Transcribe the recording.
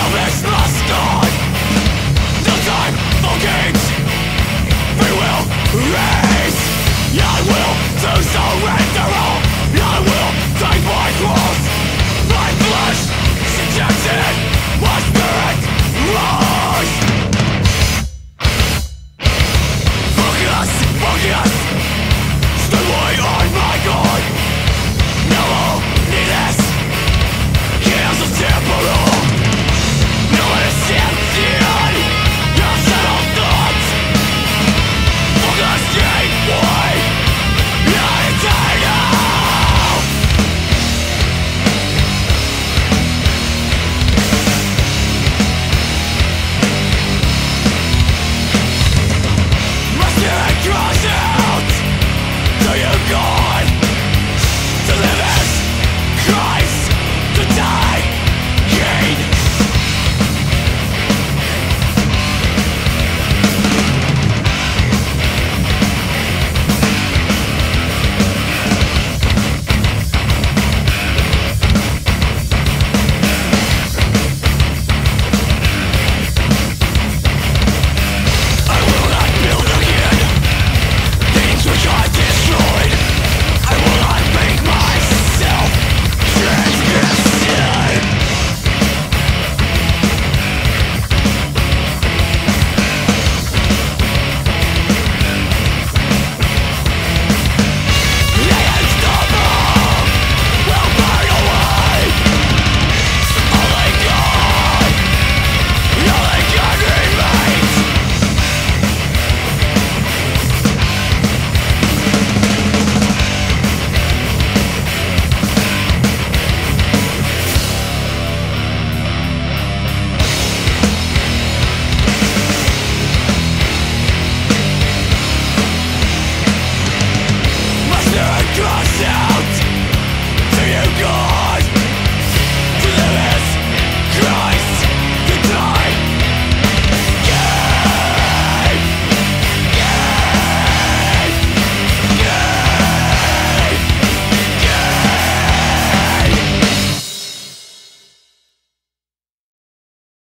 self is